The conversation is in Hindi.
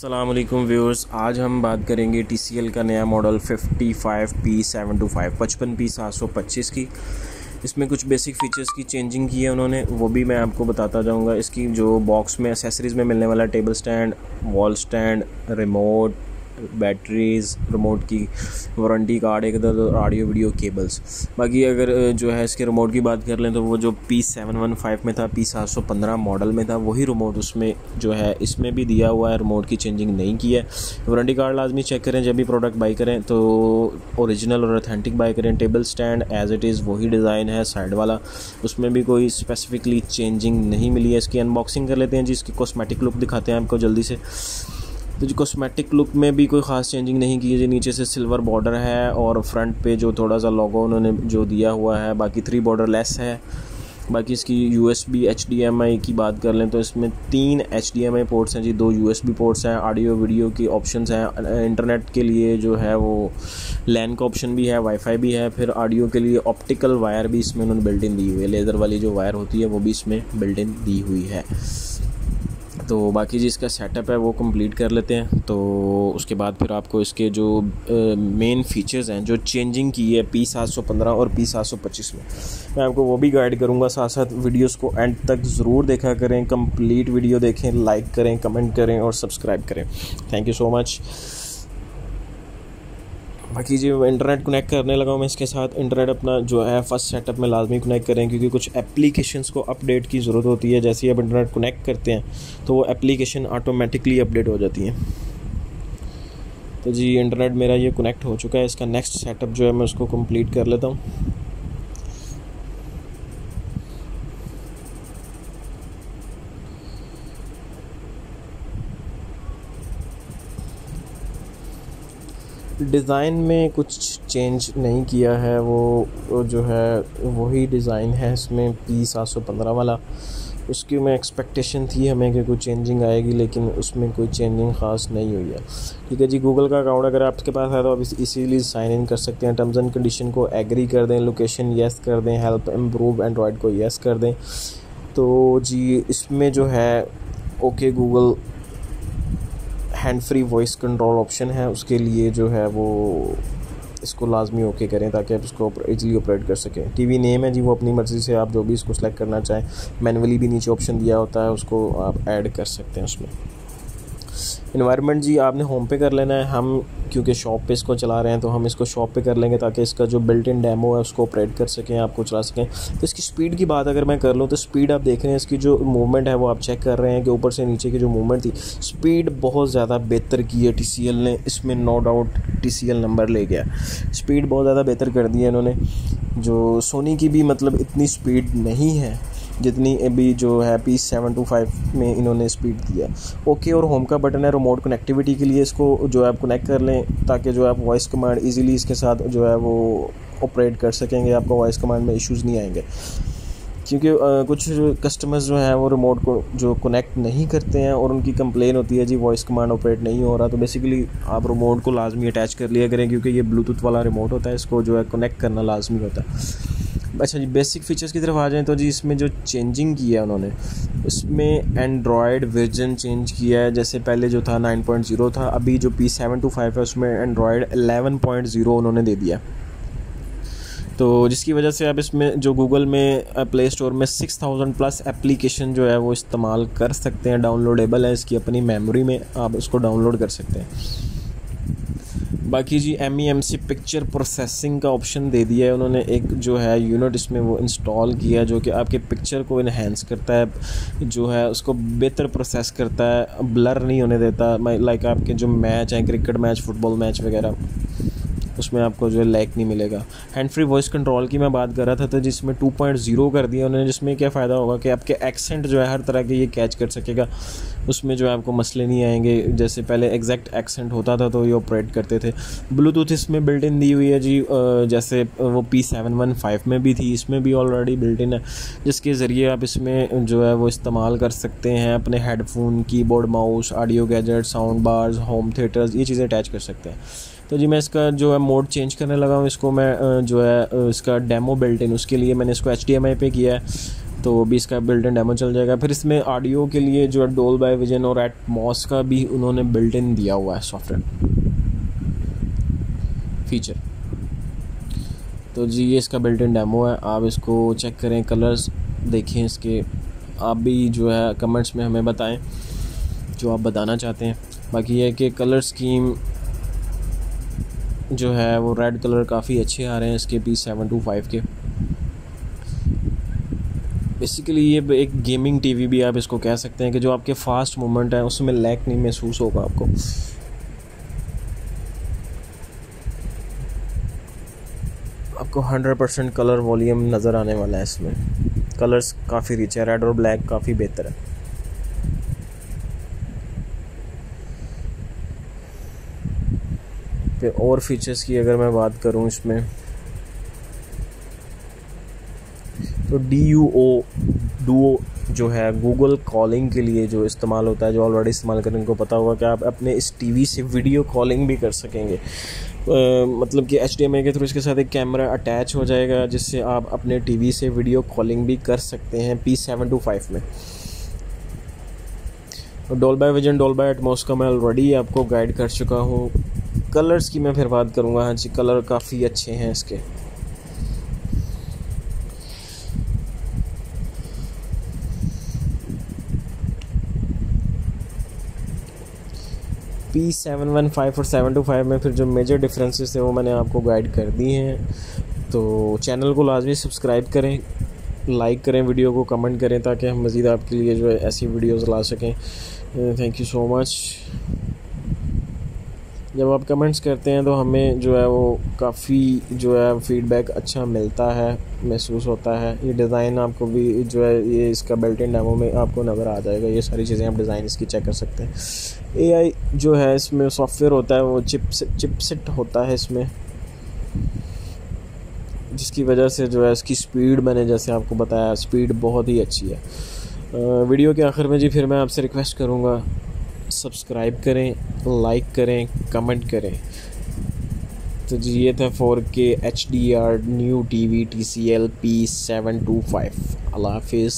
असलम व्यूअर्स आज हम बात करेंगे TCL का नया model 55 P seven two five पचपन पी सात सौ पच्चीस की। इसमें कुछ बेसिक फ़ीचर्स की चेंजिंग की है उन्होंने, वो भी मैं आपको बताता जाऊँगा। इसकी जो बॉक्स में एसेसरीज़ में मिलने वाला table stand wall stand remote batteries remote की वारंटी कार्ड एक इधर ऑडियो वीडियो केबल्स बाकी अगर जो है इसके रिमोट की बात कर लें तो वो जो पी सेवन वन फाइव में था पी सात सौ पंद्रह मॉडल में था, वही रिमोट उसमें जो है, इसमें भी दिया हुआ है रिमोट की चेंजिंग नहीं की है। वारंटी कार्ड लाजमी चेक करें, जब भी प्रोडक्ट बाई करें तो ओरिजिनल और अथेंटिक बाई करें। Table stand as it is वही डिज़ाइन है साइड वाला। उसमें भी कोई स्पेसिफिकली चेंजिंग नहीं मिली है। इसकी अनबॉक्सिंग कर लेते हैं जी, इसकी कॉस्मेटिक लुक दिखाते हैं आपको जल्दी से। तो जो कॉस्मेटिक लुक में भी कोई ख़ास चेंजिंग नहीं की है जो नीचे से सिल्वर बॉर्डर है और फ्रंट पे जो थोड़ा सा लोगो उन्होंने जो दिया हुआ है, बाकी थ्री बॉर्डर लेस है। बाकी इसकी U S B H D M I की बात कर लें तो इसमें तीन H D M I ports हैं जी, दो यू एस बी पोर्ट्स हैं ऑडियो वीडियो की ऑप्शन हैं। इंटरनेट के लिए जो है वो लैन का ऑप्शन भी है वाईफाई भी है, फिर ऑडियो के लिए ऑप्टिकल वायर भी इसमें उन्होंने बिल्ट इन दी हुई है। लेज़र वाली जो वायर होती है वो भी इसमें बिल्ट इन दी हुई है। तो बाकी जी इसका सेटअप है, वो कंप्लीट कर लेते हैं। तो उसके बाद फिर आपको इसके जो मेन फीचर्स हैं, जो चेंजिंग की है पी सात सौ पंद्रह और पी सात सौ पच्चीस में। मैं आपको वो भी गाइड करूँगा साथ साथ वीडियोस को एंड तक ज़रूर देखा करें कंप्लीट वीडियो देखें लाइक करें कमेंट करें और सब्सक्राइब करें। थैंक यू सो मच बाकी जी जो इंटरनेट कनेक्ट करने लगा हूँ मैं इसके साथ। इंटरनेट अपना जो है फ़र्स्ट सेटअप में लाजमी कनेक्ट करें, क्योंकि कुछ एप्लीकेशंस को अपडेट की ज़रूरत होती है। जैसे ही आप इंटरनेट कनेक्ट करते हैं तो वो एप्लीकेशन ऑटोमेटिकली अपडेट हो जाती है। तो जी इंटरनेट मेरा ये कनेक्ट हो चुका है। इसका नेक्स्ट सेटअप जो है, मैं उसको कंप्लीट कर लेता हूँ। डिज़ाइन में कुछ चेंज नहीं किया है, वो जो है, वही डिज़ाइन है इसमें पी सात सौ पंद्रह वाला। उसकी मैं एक्सपेक्टेशन थी हमें कि कोई चेंजिंग आएगी, लेकिन उसमें कोई चेंजिंग ख़ास नहीं हुई है। ठीक है जी गूगल का अकाउंट अगर आपके पास है तो आप इसीलिए साइन इन कर सकते हैं। टर्म्स एंड कंडीशन को एग्री कर दें लोकेशन येस कर दें हेल्प इम्प्रूव एंड्रॉयड को येस कर दें। तो जी, इसमें जो है okay Google hand free voice control option है, उसके लिए जो है वो इसको लाजमी ओके करें ताकि आप इसको इजीली ऑपरेट कर सकें। टी वी नेम है जी, वो अपनी मर्ज़ी से आप जो भी इसको सेलेक्ट करना चाहें मैनुअली भी नीचे ऑप्शन दिया होता है, उसको आप ऐड कर सकते हैं उसमें। इन्वायरमेंट जी, आपने होम पे कर लेना है, हम क्योंकि शॉप पे इसको चला रहे हैं तो हम इसको शॉप पे कर लेंगे ताकि इसका जो बिल्ट इन डेमो है उसको ऑपरेट कर सकें, आपको चला सकें। तो इसकी स्पीड की बात अगर मैं कर लूँ तो स्पीड आप देख रहे हैं, इसकी जो मूवमेंट है वो आप चेक कर रहे हैं कि ऊपर से नीचे की जो मूवमेंट थी स्पीड बहुत ज़्यादा बेहतर की है TCL ने, इसमें नो डाउट TCL नंबर ले गया। स्पीड बहुत ज़्यादा बेहतर कर दी है इन्होंने। जो सोनी की भी मतलब इतनी स्पीड नहीं है जितनी अभी जो है पी सेवन टू फाइव में इन्होंने स्पीड दिया है। ओके और होम का बटन है रिमोट कनेक्टिविटी के लिए इसको जो है आप कनेक्ट कर लें, ताकि जो है आप वॉइस कमांड इजीली इसके साथ जो है वो ऑपरेट कर सकेंगे, आपको वॉइस कमांड में इश्यूज़ नहीं आएँगे। क्योंकि कुछ कस्टमर्स जो हैं वो रिमोट को, जो कनेक्ट नहीं करते हैं, और उनकी कंप्लेन होती है, जी वॉइस कमांड ऑपरेट नहीं हो रहा। तो बेसिकली आप रिमोट को लाजमी अटैच कर लिया करें, क्योंकि ये ब्लूटूथ वाला रिमोट होता है, इसको जो है कनेक्ट करना लाजमी होता है। अच्छा जी बेसिक फीचर्स की तरफ़ आ जाएँ तो जी, इसमें जो चेंजिंग की है उन्होंने, इसमें एंड्रॉयड वर्जन चेंज किया है, जैसे पहले जो था 9.0 था, अभी जो पी सेवन टू फाइव है, उसमें एंड्रॉयड 11.0 उन्होंने दे दिया। तो जिसकी वजह से आप इसमें, जो गूगल में प्ले स्टोर में सिक्स थाउज़ेंड प्लस एप्लीकेशन जो है, वो इस्तेमाल कर सकते हैं डाउनलोडेबल है, इसकी अपनी मेमोरी में आप उसको डाउनलोड कर सकते हैं। बाकी जी M E M C picture processing का ऑप्शन दे दिया है। उन्होंने एक जो है यूनिट इसमें वो इंस्टॉल किया जो कि आपके पिक्चर को इन्हेंस करता है, जो है उसको बेहतर प्रोसेस करता है। ब्लर नहीं होने देता लाइक आपके जो मैच हैं क्रिकेट मैच फुटबॉल मैच वगैरह। उसमें आपको जो है लैक नहीं मिलेगा। हैंड फ्री वॉइस कंट्रोल की मैं बात कर रहा था तो जिसमें 2.0 कर दिया उन्होंने, जिसमें क्या फ़ायदा होगा कि आपके एक्सेंट जो है हर तरह के ये कैच कर सकेगा। उसमें जो है आपको मसले नहीं आएँगे। जैसे पहले एग्जैक्ट एक्सेंट होता था तो ये ऑपरेट करते थे। ब्लूटूथ इसमें बिल्ट इन दी हुई है जी जैसे वो पी सेवन वन फाइव में भी थी, इसमें भी ऑलरेडी बिल्ट इन है। जिसके ज़रिए आप इसमें जो है वो इस्तेमाल कर सकते हैं, अपने headphone keyboard mouse audio gadget sound bars home theatres ये चीज़ें अटैच कर सकते हैं। तो जी मैं इसका जो है मोड चेंज करने लगा हूँ, इसको मैं जो है इसका डेमो बिल्ट इन उसके लिए मैंने इसको एच डी एम आई पे किया है तो वो भी इसका बिल्ट इन डेमो चल जाएगा। फिर इसमें ऑडियो के लिए जो है डोल बाय विजन और एट मॉस का भी उन्होंने बिल्ट इन दिया हुआ है सॉफ्टवेयर फीचर तो जी ये इसका बिल्ट इन डेमो है, आप इसको चेक करें कलर्स देखें इसके, आप भी जो है कमेंट्स में हमें बताएँ, जो आप बताना चाहते हैं। बाकी ये कि कलर स्कीम जो है वो रेड कलर काफ़ी अच्छे आ रहे हैं इसके पी सेवन टू फाइव के। बेसिकली ये एक गेमिंग टीवी भी आप इसको कह सकते हैं कि जो आपके फास्ट मूवमेंट है, उसमें लैक नहीं महसूस होगा आपको। आपको 100 परसेंट कलर वॉल्यूम नज़र आने वाला है इसमें। कलर्स काफ़ी रिच है रेड और ब्लैक काफ़ी बेहतर है। फिर और फीचर्स की अगर मैं बात करूँ इसमें तो डी यू ओ डुओ जो है गूगल कॉलिंग के लिए जो इस्तेमाल होता है, जो ऑलरेडी इस्तेमाल करने को पता होगा कि आप अपने इस टीवी से वीडियो कॉलिंग भी कर सकेंगे। मतलब कि एच के थ्रू इसके साथ एक कैमरा अटैच हो जाएगा, जिससे आप अपने टीवी से वीडियो कॉलिंग भी कर सकते हैं पी सेवन टू फाइव में। Dolby vision Dolby Atmos का मैं ऑलरेडी आपको गाइड कर चुका हूँ। कलर्स की मैं फिर बात करूँगा। हाँ जी, कलर काफ़ी अच्छे हैं इसके। पी सेवन वन फाइव और सेवन टू फाइव में फिर जो मेजर डिफरेंसेस थे वो मैंने आपको गाइड कर दिए हैं। तो चैनल को लाजमी सब्सक्राइब करें लाइक करें वीडियो को कमेंट करें, ताकि हम मज़ीद आपके लिए जो है ऐसी वीडियोस ला सकें। थैंक यू सो मच जब आप कमेंट्स करते हैं तो हमें जो है वो काफ़ी जो है फीडबैक अच्छा मिलता है, महसूस होता है। ये डिज़ाइन आपको भी जो है ये इसका बेल्ट इन डेमो में आपको नज़र आ जाएगा। ये सारी चीज़ें आप डिज़ाइन इसकी चेक कर सकते हैं। एआई जो है इसमें सॉफ्टवेयर होता है वो चिप चिपसेट होता है इसमें। जिसकी वजह से जो है इसकी स्पीड मैंने जैसे आपको बताया स्पीड बहुत ही अच्छी है। वीडियो के आखिर में जी फिर मैं आपसे रिक्वेस्ट करूँगा। सब्सक्राइब करें, लाइक करें, कमेंट करें। तो जी, ये था four K H D R new T V T C L P seven two five. अल्लाह हाफिज़।